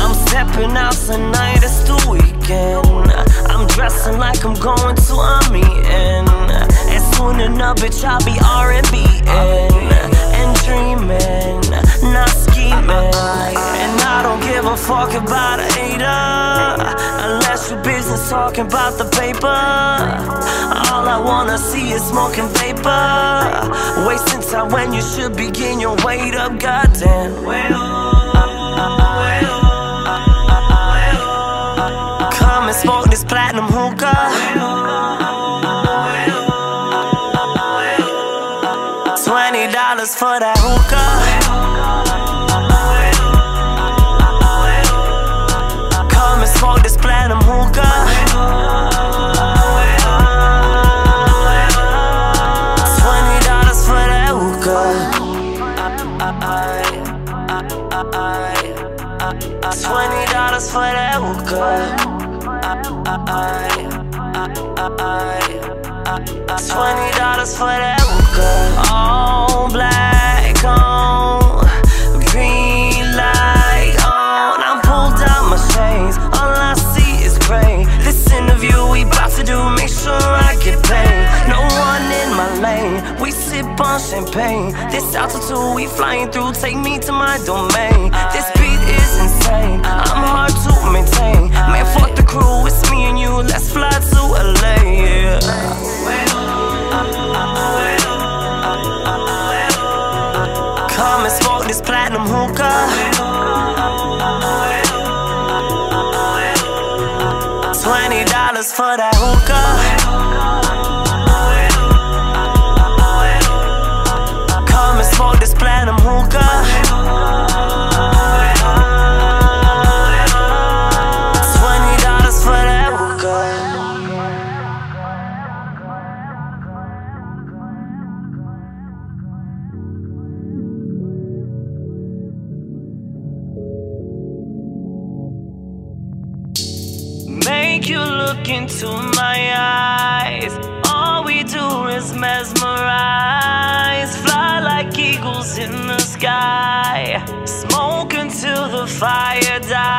I'm stepping out tonight, it's the weekend. I'm dressing like I'm going to a meeting. And soon enough, bitch, I'll be R&B fuck about a hater. Unless your business talking about the paper. All I wanna see is smoking vapor. Wasting time when you should begin your weight up, goddamn. Come and smoke this platinum hookah. Twenty dollars for that hookah. Twenty dollars for that hookah. Twenty dollars for that hookah. All black on, green light on. I'm pulled out my chains. All I see is gray. This interview we bout to do, make sure I get paid. No one in my lane. We sip on champagne. This altitude we flying through, take me to my domain. This dollars for that hookah. Make you look into my eyes. All we do is mesmerize. Fly like eagles in the sky. Smoke until the fire dies.